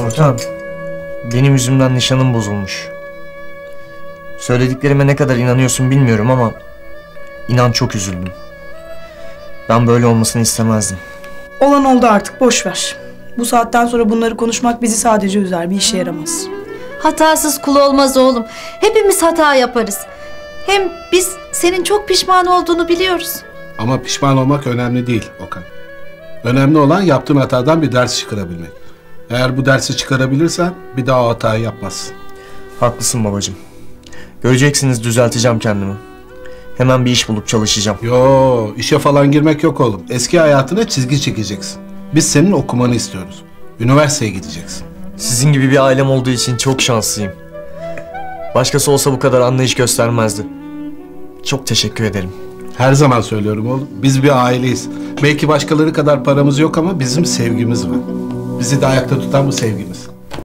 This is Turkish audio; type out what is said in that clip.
Nurten, benim yüzümden nişanım bozulmuş. Söylediklerime ne kadar inanıyorsun bilmiyorum ama inan çok üzüldüm. Ben böyle olmasını istemezdim. Olan oldu artık boş ver. Bu saatten sonra bunları konuşmak bizi sadece üzer bir işe yaramaz. Hatasız kul olmaz oğlum. Hepimiz hata yaparız. Hem biz senin çok pişman olduğunu biliyoruz. Ama pişman olmak önemli değil Okan. Önemli olan yaptığın hatadan bir ders çıkarabilmek. Eğer bu dersi çıkarabilirsen bir daha o hatayı yapmazsın. Haklısın babacığım. Göreceksiniz düzelteceğim kendimi. Hemen bir iş bulup çalışacağım. Yo, işe falan girmek yok oğlum. Eski hayatına çizgi çekeceksin. Biz senin okumanı istiyoruz. Üniversiteye gideceksin. Sizin gibi bir ailem olduğu için çok şanslıyım. Başkası olsa bu kadar anlayış göstermezdi. Çok teşekkür ederim. Her zaman söylüyorum oğlum. Biz bir aileyiz. Belki başkaları kadar paramız yok ama bizim sevgimiz var. Bizi de ayakta tutan bu sevgimiz.